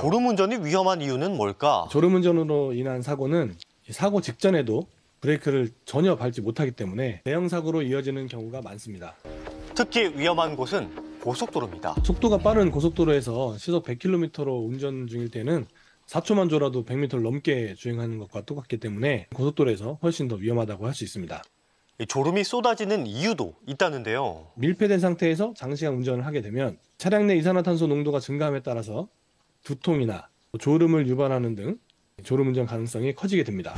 졸음운전이 위험한 이유는 뭘까? 졸음운전으로 인한 사고는 이 사고 직전에도 브레이크를 전혀 밟지 못하기 때문에 대형 사고로 이어지는 경우가 많습니다. 특히 위험한 곳은 고속도로입니다. 속도가 빠른 고속도로에서 시속 100km로 운전 중일 때는 4초만 졸아도 100m를 넘게 주행하는 것과 똑같기 때문에 고속도로에서 훨씬 더 위험하다고 할 수 있습니다. 이 졸음이 쏟아지는 이유도 있다는데요. 밀폐된 상태에서 장시간 운전을 하게 되면 차량 내 이산화탄소 농도가 증가함에 따라서 두통이나 졸음을 유발하는 등 졸음 운전 가능성이 커지게 됩니다.